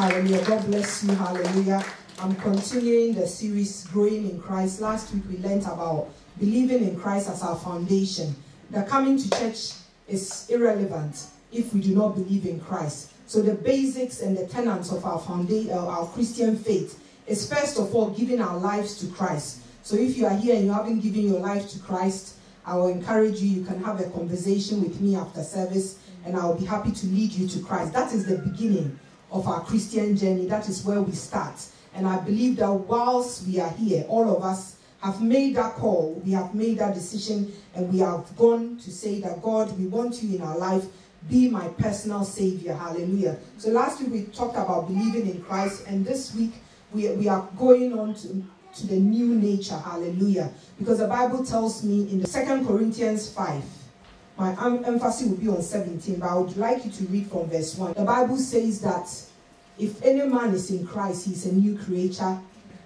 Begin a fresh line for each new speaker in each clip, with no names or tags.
Hallelujah. God bless you. Hallelujah. I'm continuing the series Growing in Christ. Last week we learned about believing in Christ as our foundation. That coming to church is irrelevant if we do not believe in Christ. So the basics and the tenets of our foundation, uh, our Christian faith, is first of all giving our lives to Christ. So if you are here and you haven't given your life to Christ, I will encourage you. You can have a conversation with me after service, and I will be happy to lead you to Christ. That is the beginning of our Christian journey. That is where we start. And I believe that whilst we are here, all of us have made that call, we have made that decision, and we have gone to say that God, we want you in our life. Be my personal savior. Hallelujah. So last week we talked about believing in Christ, and this week we, we are going on to, to the new nature. Hallelujah. Because the Bible tells me in the Second Corinthians 5, my emphasis will be on 17, but I would like you to read from verse 1. The Bible says that if any man is in Christ, he is a new creature.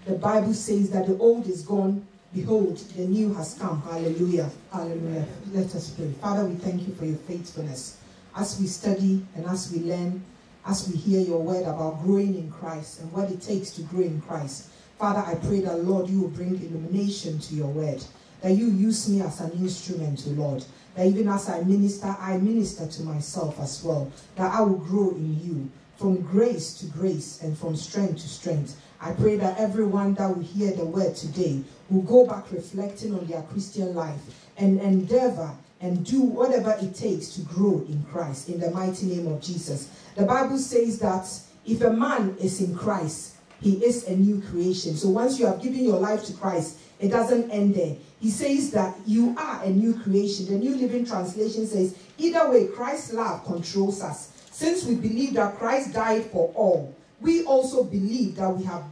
The Bible says that the old is gone. Behold, the new has come. Hallelujah. Hallelujah. Let us pray. Father, we thank you for your faithfulness. As we study and as we learn, as we hear your word about growing in Christ and what it takes to grow in Christ. Father, I pray that, Lord, you will bring illumination to your word. That you use me as an instrument, O Lord that even as I minister, I minister to myself as well, that I will grow in you from grace to grace and from strength to strength. I pray that everyone that will hear the word today will go back reflecting on their Christian life and endeavor and do whatever it takes to grow in Christ in the mighty name of Jesus. The Bible says that if a man is in Christ, he is a new creation. So once you have given your life to Christ, it doesn't end there. He says that you are a new creation. The New Living Translation says, either way, Christ's love controls us. Since we believe that Christ died for all, we also believe that we have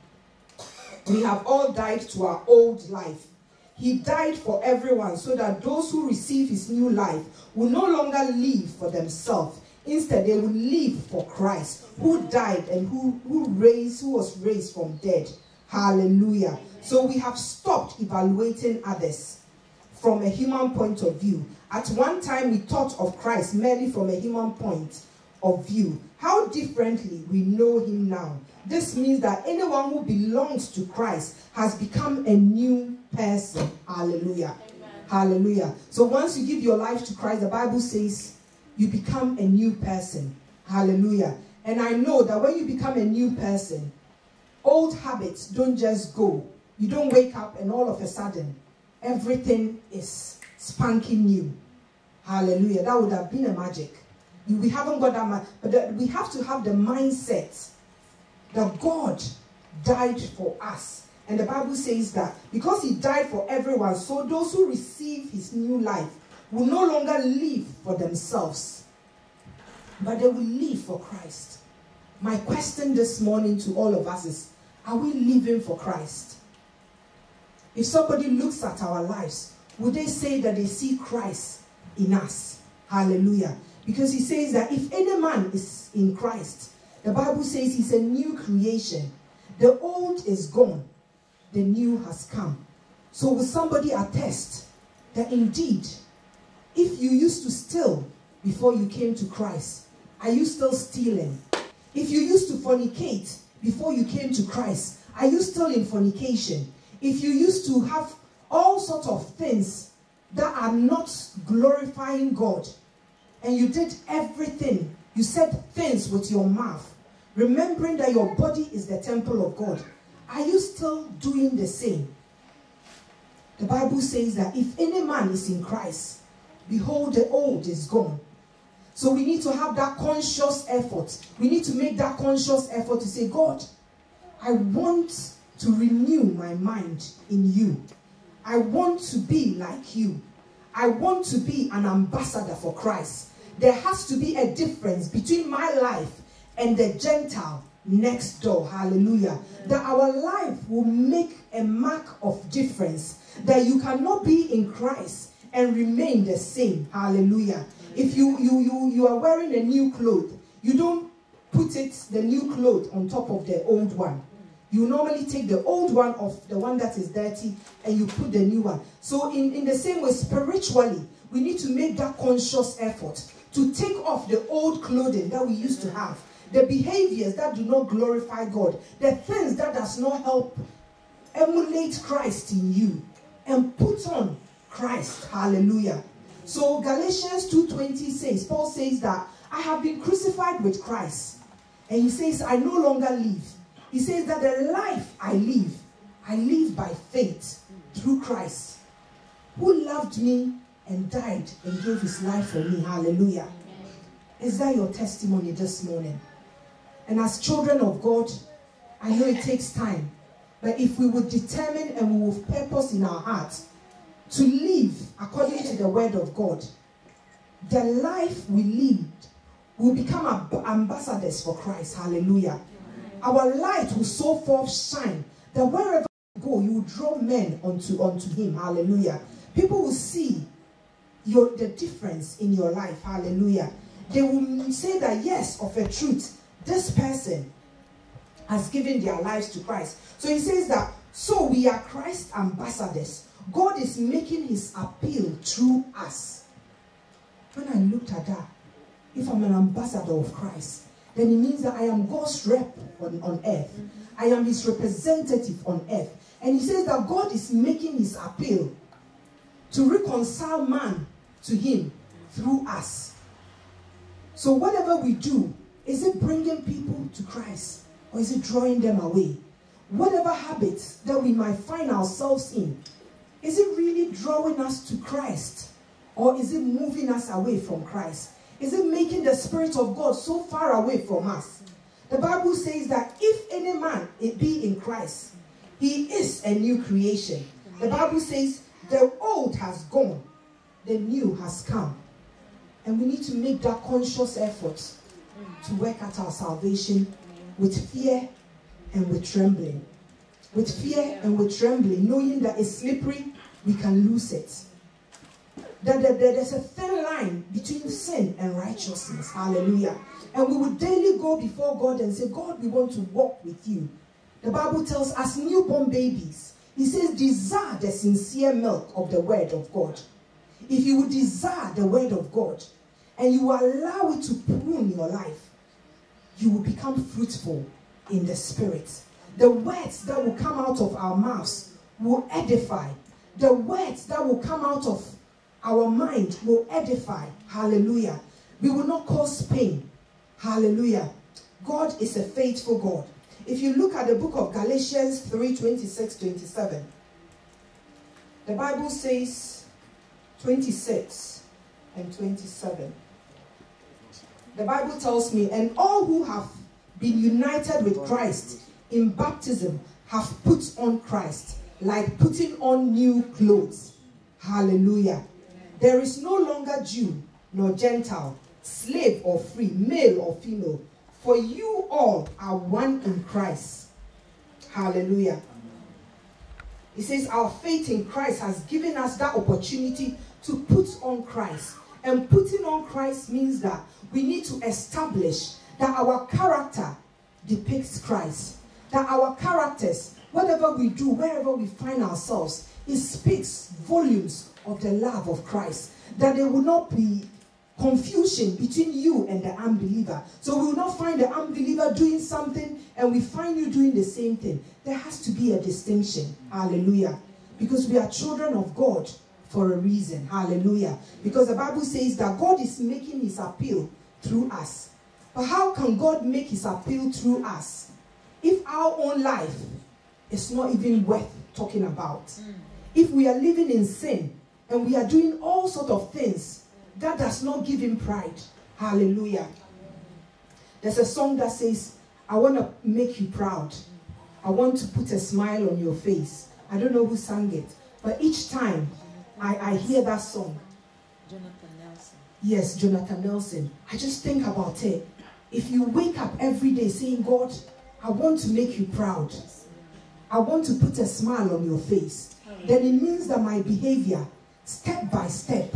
we have all died to our old life. He died for everyone so that those who receive his new life will no longer live for themselves. Instead, they will live for Christ, who died and who, who raised, who was raised from dead. Hallelujah. So we have stopped evaluating others from a human point of view. At one time, we thought of Christ merely from a human point of view. How differently we know him now. This means that anyone who belongs to Christ has become a new person. Hallelujah. Amen. Hallelujah. So once you give your life to Christ, the Bible says you become a new person. Hallelujah. And I know that when you become a new person, old habits don't just go. You don't wake up and all of a sudden everything is spanking new. Hallelujah. That would have been a magic. We haven't got that mind. but we have to have the mindset that God died for us. And the Bible says that because he died for everyone, so those who receive his new life will no longer live for themselves, but they will live for Christ. My question this morning to all of us is, are we living for Christ? If somebody looks at our lives, would they say that they see Christ in us? Hallelujah. Because he says that if any man is in Christ, the Bible says he's a new creation. The old is gone, the new has come. So will somebody attest that indeed, if you used to steal before you came to Christ, are you still stealing? If you used to fornicate before you came to Christ, are you still in fornication? If you used to have all sorts of things that are not glorifying God, and you did everything, you said things with your mouth, remembering that your body is the temple of God, are you still doing the same? The Bible says that if any man is in Christ, behold, the old is gone. So we need to have that conscious effort. We need to make that conscious effort to say, God, I want to renew my mind in you. I want to be like you. I want to be an ambassador for Christ. There has to be a difference between my life and the Gentile next door. Hallelujah. That our life will make a mark of difference. That you cannot be in Christ and remain the same. Hallelujah. If you, you, you, you are wearing a new cloth, you don't put it, the new cloth on top of the old one. You normally take the old one off, the one that is dirty, and you put the new one. So in, in the same way, spiritually, we need to make that conscious effort to take off the old clothing that we used to have. the behaviors that do not glorify God, the things that does not help emulate Christ in you, and put on Christ. Hallelujah. So Galatians 2:20 says, Paul says that I have been crucified with Christ. And he says, I no longer live. He says that the life I live, I live by faith through Christ, who loved me and died and gave his life for me. Hallelujah. Is that your testimony this morning? And as children of God, I know it takes time. But if we would determine and we would purpose in our hearts to live according to the word of God, the life we lived will become ambassadors for Christ. Hallelujah. Our light will so forth shine that wherever you go, you will draw men unto, unto him. Hallelujah. People will see your the difference in your life. Hallelujah. They will say that yes, of a truth, this person has given their lives to Christ. So he says that so we are Christ ambassadors. God is making his appeal through us. When I looked at that, if I'm an ambassador of Christ, then it means that I am God's rep on, on earth. I am his representative on earth. And he says that God is making his appeal to reconcile man to him through us. So whatever we do, is it bringing people to Christ or is it drawing them away? Whatever habits that we might find ourselves in, is it really drawing us to Christ or is it moving us away from Christ? Is it making the Spirit of God so far away from us? The Bible says that if any man be in Christ, he is a new creation. The Bible says the old has gone, the new has come. And we need to make that conscious effort to work at our salvation with fear and with trembling. With fear and with trembling, knowing that it's slippery, we can lose it that, there's a thin line between sin and righteousness. Hallelujah. And we would daily go before God and say, God, we want to walk with you. The Bible tells us newborn babies, He says, desire the sincere milk of the word of God. If you would desire the word of God and you allow it to prune your life, you will become fruitful in the spirit. The words that will come out of our mouths will edify. The words that will come out of our mind will edify. Hallelujah. We will not cause pain. Hallelujah. God is a faithful God. If you look at the book of Galatians 3 26 27, the Bible says 26 and 27. The Bible tells me, and all who have been united with Christ in baptism have put on Christ, like putting on new clothes. Hallelujah. There is no longer Jew nor Gentile, slave or free, male or female, for you all are one in Christ. Hallelujah. He says, Our faith in Christ has given us that opportunity to put on Christ. And putting on Christ means that we need to establish that our character depicts Christ. That our characters, whatever we do, wherever we find ourselves, it speaks volumes of the love of Christ. That there will not be confusion between you and the unbeliever. So we will not find the unbeliever doing something and we find you doing the same thing. There has to be a distinction. Hallelujah. Because we are children of God for a reason. Hallelujah. Because the Bible says that God is making his appeal through us. But how can God make his appeal through us if our own life is not even worth talking about? Mm. If we are living in sin, and we are doing all sort of things that does not give him pride. Hallelujah. There's a song that says, I want to make you proud. I want to put a smile on your face. I don't know who sang it, but each time I, I hear that song,
Jonathan Nelson.
Yes, Jonathan Nelson. I just think about it. If you wake up every day saying, God, I want to make you proud. I want to put a smile on your face. Then it means that my behavior step by step,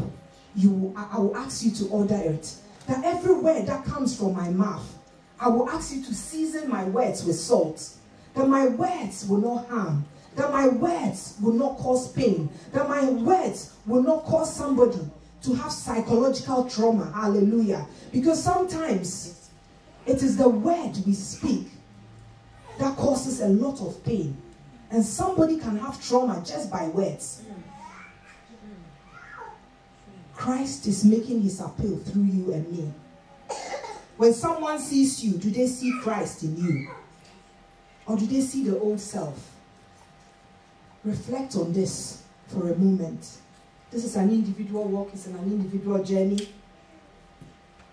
you, I, I will ask you to order it. That every word that comes from my mouth, I will ask you to season my words with salt. That my words will not harm. That my words will not cause pain. That my words will not cause somebody to have psychological trauma. Hallelujah. Because sometimes It is the word we speak that causes a lot of pain. And somebody can have trauma just by words. Christ is making his appeal through you and me. When someone sees you, do they see Christ in you? Or do they see the old self? Reflect on this for a moment. This is an individual walk, it's an individual journey.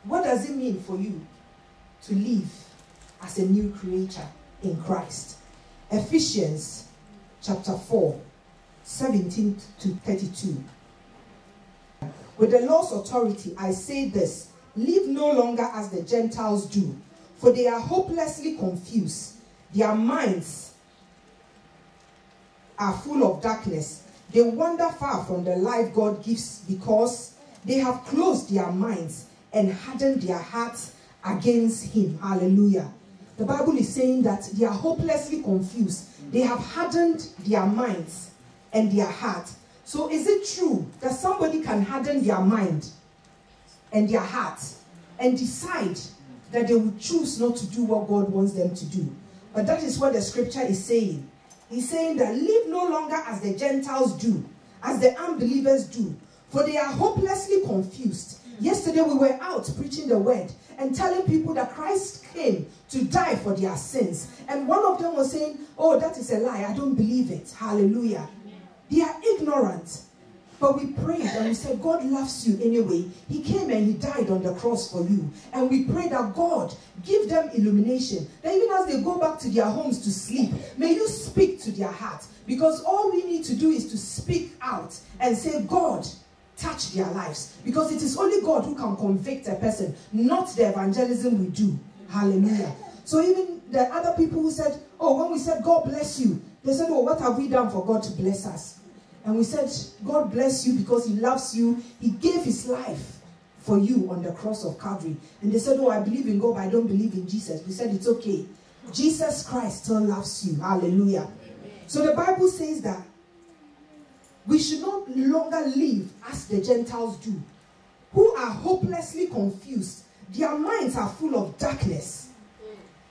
What does it mean for you to live as a new creature in Christ? Ephesians chapter 4, 17 to 32. With the law's authority, I say this live no longer as the Gentiles do, for they are hopelessly confused. Their minds are full of darkness. They wander far from the life God gives because they have closed their minds and hardened their hearts against Him. Hallelujah. The Bible is saying that they are hopelessly confused. They have hardened their minds and their heart. So, is it true that somebody can harden their mind and their heart and decide that they will choose not to do what God wants them to do? But that is what the scripture is saying. He's saying that live no longer as the Gentiles do, as the unbelievers do, for they are hopelessly confused. Yesterday we were out preaching the word and telling people that Christ came to die for their sins. And one of them was saying, Oh, that is a lie. I don't believe it. Hallelujah. They are ignorant. But we prayed and we said, God loves you anyway. He came and He died on the cross for you. And we pray that God give them illumination. That even as they go back to their homes to sleep, may you speak to their hearts. Because all we need to do is to speak out and say, God, touch their lives. Because it is only God who can convict a person, not the evangelism we do. Hallelujah. So even the other people who said, Oh, when we said, God bless you, they said, Oh, what have we done for God to bless us? And we said, God bless you because He loves you. He gave His life for you on the cross of Calvary. And they said, Oh, I believe in God, but I don't believe in Jesus. We said, It's okay. Jesus Christ still loves you. Hallelujah. So the Bible says that we should not longer live as the Gentiles do, who are hopelessly confused. Their minds are full of darkness.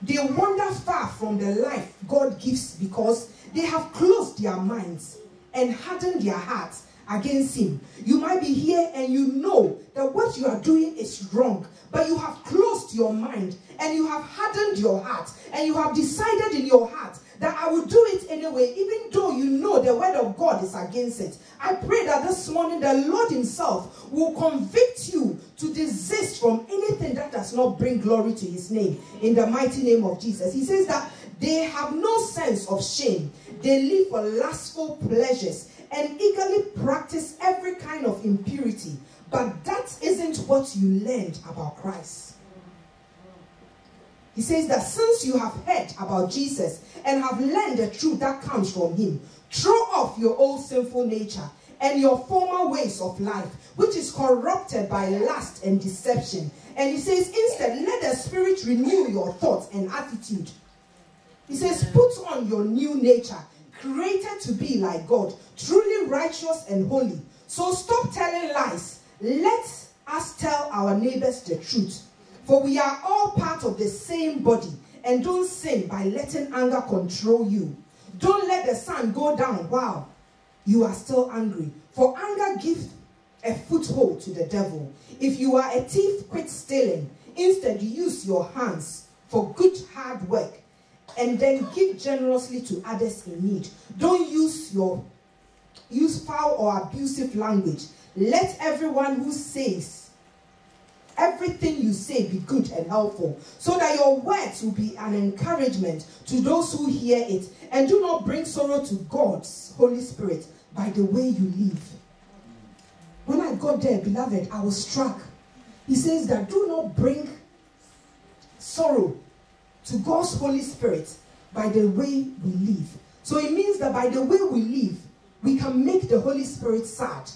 They wander far from the life God gives because they have closed their minds and hardened their hearts against Him. You might be here and you know that what you are doing is wrong, but you have closed your mind and you have hardened your heart and you have decided in your heart that I will do it anyway, even though you know the word of God is against it. I pray that this morning the Lord Himself will convict you to desist from anything that does not bring glory to His name in the mighty name of Jesus. He says that they have no sense of shame, they live for lustful pleasures and eagerly practice every kind of impurity. But that isn't what you learned about Christ. He says that since you have heard about Jesus and have learned the truth that comes from him, throw off your old sinful nature and your former ways of life, which is corrupted by lust and deception. And he says, instead, let the Spirit renew your thoughts and attitude. He says, put on your new nature, created to be like God, truly righteous and holy. So stop telling lies. Let us tell our neighbors the truth. For we are all part of the same body. And don't sin by letting anger control you. Don't let the sun go down while you are still angry. For anger gives a foothold to the devil. If you are a thief, quit stealing. Instead, use your hands for good hard work and then give generously to others in need. Don't use your use foul or abusive language. Let everyone who says everything you say be good and helpful, so that your words will be an encouragement to those who hear it, and do not bring sorrow to God's Holy Spirit by the way you live. When I got there, beloved, I was struck. He says that do not bring sorrow to God's Holy Spirit by the way we live. So it means that by the way we live, we can make the Holy Spirit sad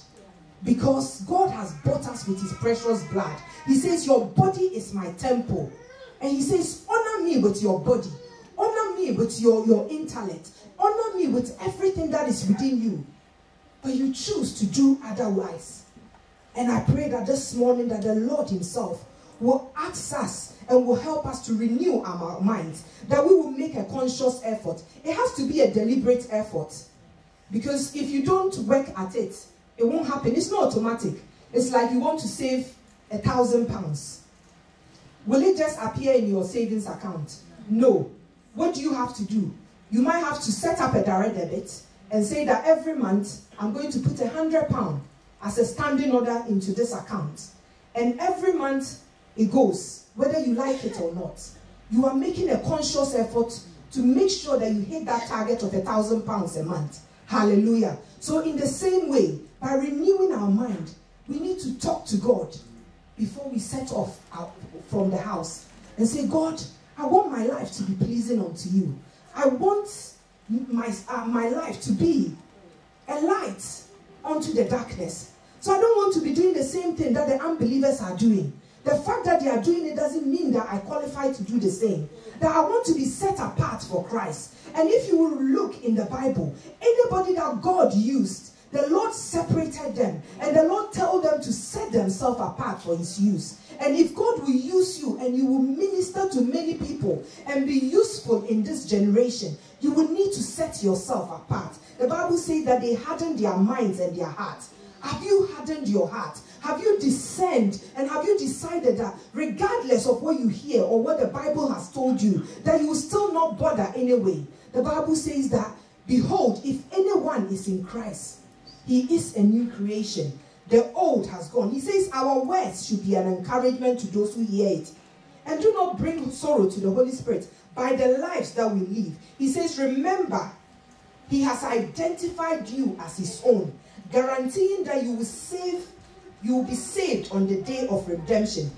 because God has bought us with his precious blood. He says, Your body is my temple. And he says, Honor me with your body, honor me with your, your intellect, honor me with everything that is within you. But you choose to do otherwise. And I pray that this morning that the Lord Himself will ask us and will help us to renew our minds, that we will make a conscious effort. It has to be a deliberate effort. Because if you don't work at it, it won't happen. It's not automatic. It's like you want to save a thousand pounds. Will it just appear in your savings account? No. What do you have to do? You might have to set up a direct debit and say that every month I'm going to put a hundred pound as a standing order into this account. And every month it goes, whether you like it or not. You are making a conscious effort to make sure that you hit that target of a thousand pounds a month. Hallelujah. So, in the same way, by renewing our mind, we need to talk to God before we set off from the house and say, God, I want my life to be pleasing unto you. I want my, uh, my life to be a light unto the darkness. So I don't want to be doing the same thing that the unbelievers are doing. The fact that they are doing it doesn't mean that I qualify to do the same. That I want to be set apart for Christ. And if you will look in the Bible, anybody that God used, the Lord separated them. And the Lord told them to set themselves apart for his use. And if God will use you and you will minister to many people and be useful in this generation, you will need to set yourself apart. The Bible says that they hardened their minds and their hearts. Have you hardened your heart? Have you discerned and have you decided that regardless of what you hear or what the Bible has told you, that you will still not bother anyway? The Bible says that, behold, if anyone is in Christ, he is a new creation. The old has gone. He says our words should be an encouragement to those who hear it. And do not bring sorrow to the Holy Spirit by the lives that we live. He says, remember, he has identified you as his own, guaranteeing that you will save, you will be saved on the day of redemption.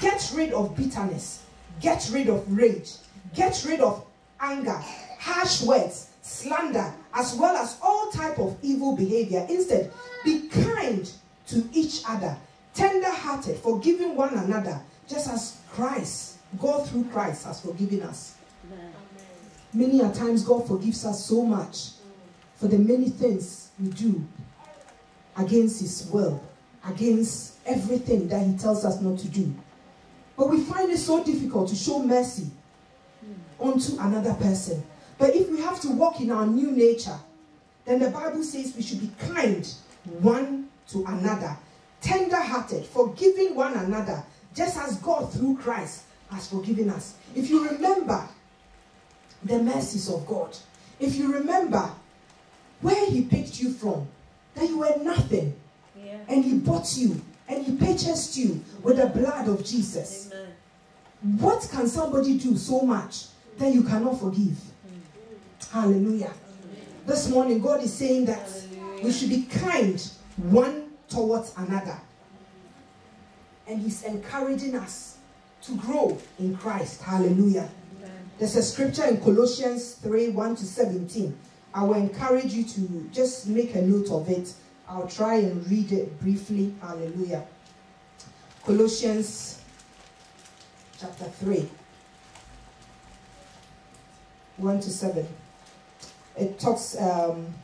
Get rid of bitterness, get rid of rage, get rid of anger, harsh words, slander, as well as all type of evil behavior. Instead, be kind to each other, tender-hearted, forgiving one another, just as Christ, God through Christ, has forgiven us. Many a times God forgives us so much for the many things we do against His will, against everything that He tells us not to do. But we find it so difficult to show mercy onto another person. But if we have to walk in our new nature, then the Bible says we should be kind one to another, tender hearted, forgiving one another, just as God through Christ has forgiven us. If you remember the mercies of God, if you remember where He picked you from, that you were nothing,
Yeah.
and He bought you, and He purchased you with the blood of Jesus.
Amen.
What can somebody do so much that you cannot forgive? Hallelujah. This morning, God is saying that we should be kind one towards another. And He's encouraging us to grow in Christ. Hallelujah. There's a scripture in Colossians 3 1 to 17. I will encourage you to just make a note of it. I'll try and read it briefly. Hallelujah. Colossians chapter 3 1 to 7. It talks, um,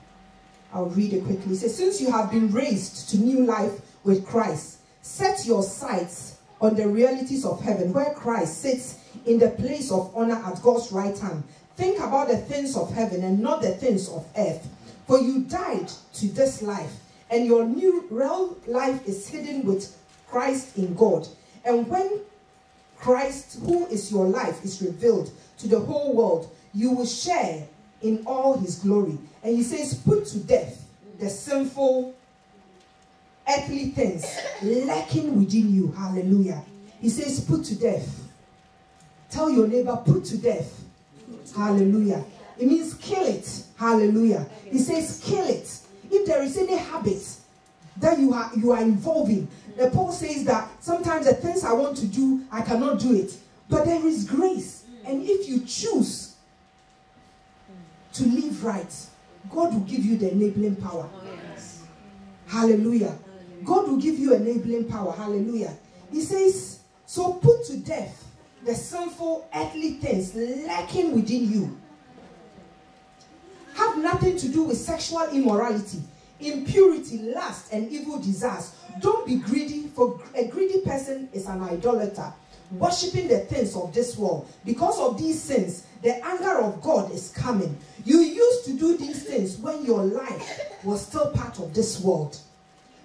I'll read it quickly. It says, Since you have been raised to new life with Christ, set your sights on the realities of heaven, where Christ sits in the place of honor at God's right hand. Think about the things of heaven and not the things of earth. For you died to this life, and your new real life is hidden with Christ in God. And when Christ, who is your life, is revealed to the whole world, you will share in all his glory. And he says, Put to death the sinful earthly things lacking within you. Hallelujah. He says, Put to death. Tell your neighbor, Put to death. Hallelujah. It means kill it. Hallelujah. He says, Kill it. If there is any habit that you are you are involving, the Paul says that sometimes the things I want to do, I cannot do it. But there is grace. And if you choose to live right, God will give you the enabling power.
Oh, yes.
Hallelujah. God will give you enabling power. Hallelujah. He says, So put to death the sinful earthly things lacking within you. Have nothing to do with sexual immorality, impurity, lust, and evil desires. Don't be greedy, for a greedy person is an idolater. worshiping the things of this world. Because of these sins, the anger of God is coming. You used to do these things when your life was still part of this world.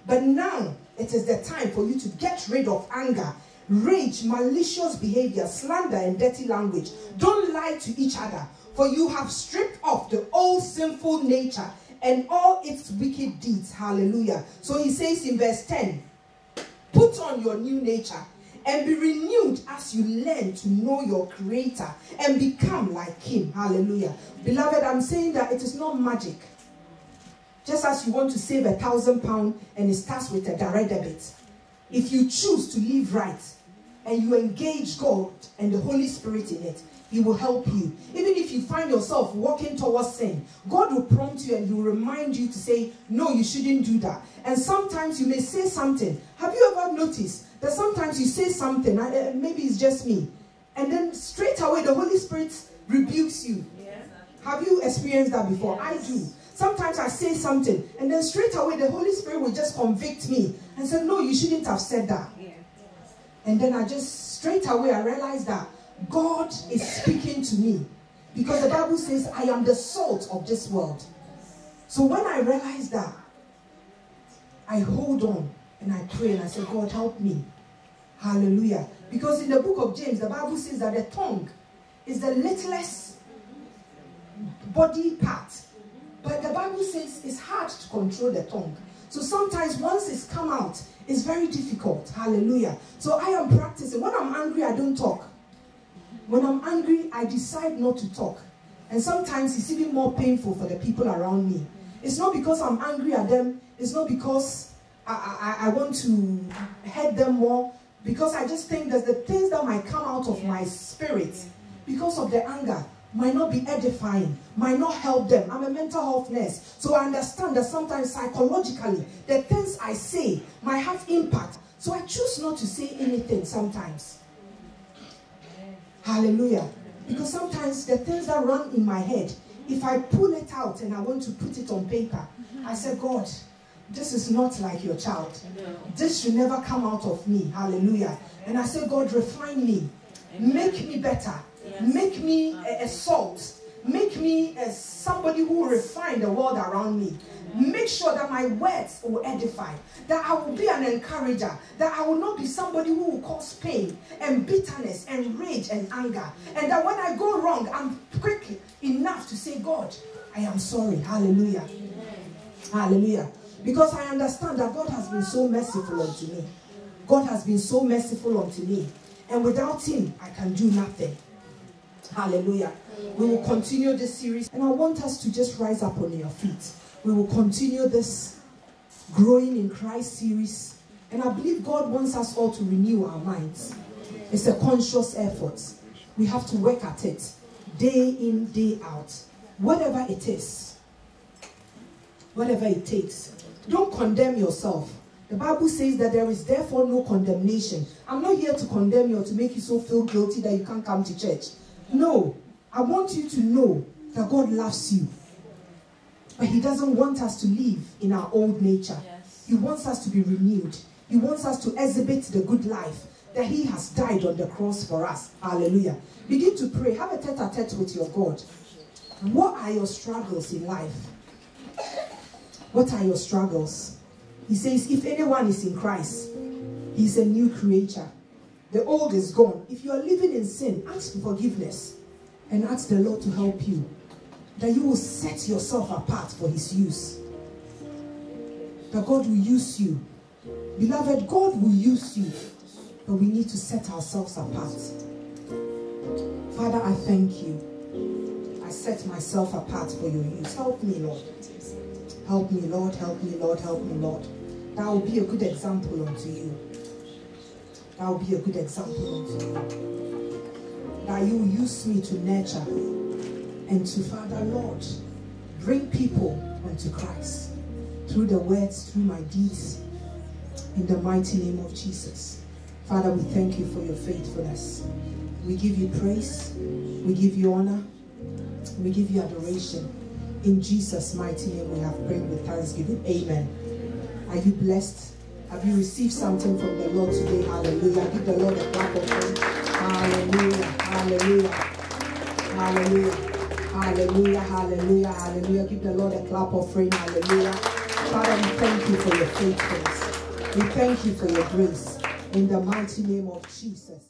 But now it is the time for you to get rid of anger, rage, malicious behavior, slander, and dirty language. Don't lie to each other, for you have stripped off the old sinful nature and all its wicked deeds. Hallelujah. So he says in verse 10 Put on your new nature and be renewed as you learn to know your creator and become like him. Hallelujah. Beloved, I'm saying that it is not magic. Just as you want to save a thousand pounds and it starts with a direct debit. If you choose to live right and you engage God and the Holy Spirit in it, He will help you. Even if you find yourself walking towards sin, God will prompt you and He will remind you to say, No, you shouldn't do that. And sometimes you may say something. Have you ever noticed that sometimes you say something, uh, maybe it's just me, and then straight away the Holy Spirit rebukes you? Have you experienced that before? Yes. I do. Sometimes I say something, and then straight away the Holy Spirit will just convict me and say, No, you shouldn't have said that. And then I just straight away I realize that God is speaking to me. Because the Bible says, I am the salt of this world. So when I realize that, I hold on and I pray and I say, God, help me. Hallelujah. Because in the book of James, the Bible says that the tongue is the littlest body part. But the Bible says it's hard to control the tongue. So sometimes once it's come out, it's very difficult. Hallelujah. So I am practicing. When I'm angry, I don't talk. When I'm angry, I decide not to talk. And sometimes it's even more painful for the people around me. It's not because I'm angry at them. It's not because I, I, I want to hurt them more. Because I just think that the things that might come out of my spirit because of the anger might not be edifying, might not help them. I'm a mental health nurse, so I understand that sometimes psychologically, the things I say might have impact. So I choose not to say anything sometimes. Hallelujah. Because sometimes the things that run in my head, if I pull it out and I want to put it on paper, I say, God, this is not like your child. This should never come out of me. Hallelujah. And I say, God, refine me. Make me better. Make me a, a salt. Make me a, somebody who will refine the world around me. Make sure that my words will edify. That I will be an encourager. That I will not be somebody who will cause pain and bitterness and rage and anger. And that when I go wrong, I'm quick enough to say, God, I am sorry. Hallelujah. Hallelujah. Because I understand that God has been so merciful unto me. God has been so merciful unto me. And without Him, I can do nothing. Hallelujah. We will continue this series. And I want us to just rise up on your feet. We will continue this growing in Christ series. And I believe God wants us all to renew our minds. It's a conscious effort. We have to work at it day in, day out. Whatever it is, whatever it takes. Don't condemn yourself. The Bible says that there is therefore no condemnation. I'm not here to condemn you or to make you so feel guilty that you can't come to church. No, I want you to know that God loves you. But He doesn't want us to live in our old nature. Yes. He wants us to be renewed. He wants us to exhibit the good life that He has died on the cross for us. Hallelujah. Begin to pray. Have a tete a tete with your God. What are your struggles in life? What are your struggles? He says, if anyone is in Christ, he's a new creature. The old is gone. If you are living in sin, ask for forgiveness and ask the Lord to help you. That you will set yourself apart for his use. That God will use you. Beloved, God will use you. But we need to set ourselves apart. Father, I thank you. I set myself apart for your use. Help me, Lord. Help me, Lord. Help me, Lord. Help me, Lord. That will be a good example unto you. That will be a good example. That you use me to nurture and to, Father, Lord, bring people unto Christ through the words, through my deeds, in the mighty name of Jesus. Father, we thank you for your faithfulness. We give you praise. We give you honor. We give you adoration. In Jesus' mighty name we have prayed with thanksgiving. Amen. Are you blessed? Have you received something from the Lord today? Hallelujah. Give the Lord a clap of praise. Hallelujah. Hallelujah. Hallelujah. Hallelujah. Hallelujah. Give the Lord a clap offering. Hallelujah. Father, we thank you for your faithfulness. We thank you for your grace. In the mighty name of Jesus.